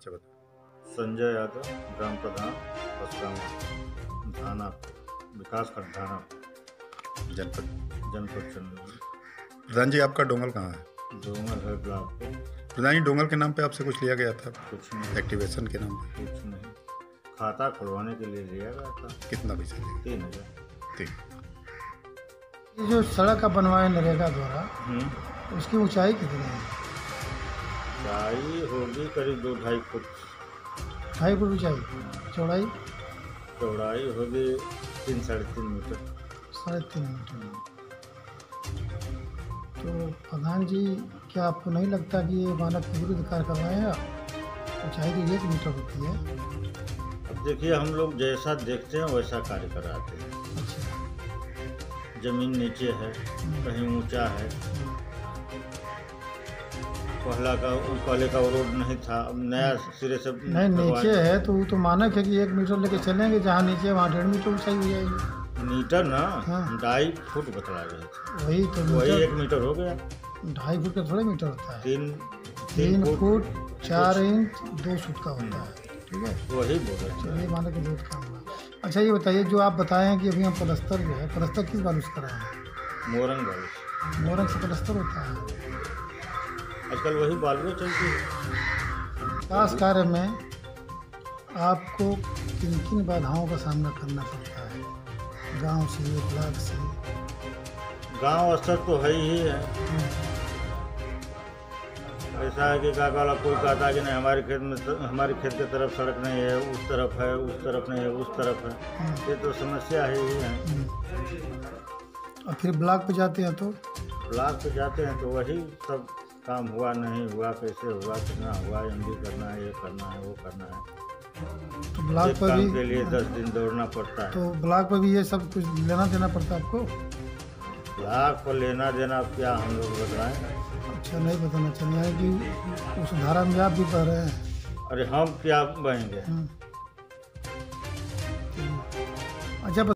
संजय यादव ग्राम प्रधान थाना विकास खंड थाना जनपद। जनपद चंद्रपुर प्रधान जी आपका डोंगल कहाँ है? डोंगर है ब्लॉक प्रधान जी डोंगल के नाम पे आपसे कुछ लिया गया था? कुछ नहीं। एक्टिवेशन के नाम पे। कुछ नहीं। खाता खुलवाने के लिए लिया गया था। कितना पैसा लिया? तीन हज़ार। ठीक ये जो सड़क का बनवाया नरेगा द्वारा हम्म। उसकी ऊंचाई कितनी है? ऊंचाई होगी करीब दो ढाई फुट। ढाई फुट ऊंचाई। चौड़ाई? चौड़ाई होगी तीन साढ़े तीन मीटर। साढ़े तीन मीटर। तो प्रधान जी क्या आपको नहीं लगता कि ये मानव के विरुद्ध कार्य कर रहे हैं ऊंचाई तो एक मीटर होती है? अब देखिए हम लोग जैसा देखते हैं वैसा कार्य कराते हैं। अच्छा। ज़मीन नीचे है कहीं ऊँचा है पहला का पहले का वो रोड नहीं था अब नया सिरे से नहीं नीचे है तो वो तो मानक है कि एक मीटर लेके चलेंगे जहाँ नीचे वहाँ डेढ़ मीटर ऊंचाई हो जाएगी। मीटर ना हाँ। ढाई फुट बतला रहे थे। वही तो वही एक मीटर हो गया। ढाई फुट का थोड़ा मीटर होता है। तीन तीन फुट चार इंच दो फुट का होता है ठीक है? वही बोल रहे थे चलिए मानो कि बहुत काम हुआ अच्छा ये बताइए जो आप बताए हैं कि अभी हम पलस्तर जो है पलस्तर किस बालू से कराए हैं? मोरंग बारिश। मोरंग से पलस्तर होता है। आजकल वही बालुए चलती है। विकास कार्य में आपको किन किन बाधाओं का सामना करना पड़ता है? गाँव से ब्लॉक से। गाँव स्तर तो है ही है। ऐसा है कि का वाला कोई कहता है कि नहीं हमारे खेत में तो- हमारे खेत की तरफ़ सड़क नहीं है उस तरफ़ है उस तरफ़ नहीं है उस तरफ़ है। ये तो समस्या है ही है। और फिर ब्लॉक पे जाते हैं तो? ब्लॉक पे जाते हैं तो वही सब काम हुआ नहीं हुआ कैसे हुआ कितना हुआ एम करना है ये करना है वो करना है। तो ब्लॉक पर काम के लिए दस दिन दौड़ना पड़ता है। तो ब्लॉक पर भी ये सब कुछ लेना देना पड़ता है आपको? ब्लॉक पर लेना देना क्या हम लोग बताएँ? अच्छा नहीं बताना चाहिए कि उस धारा में आप भी पढ़ रहे हैं। अरे हम क्या बहेंगे हम्म।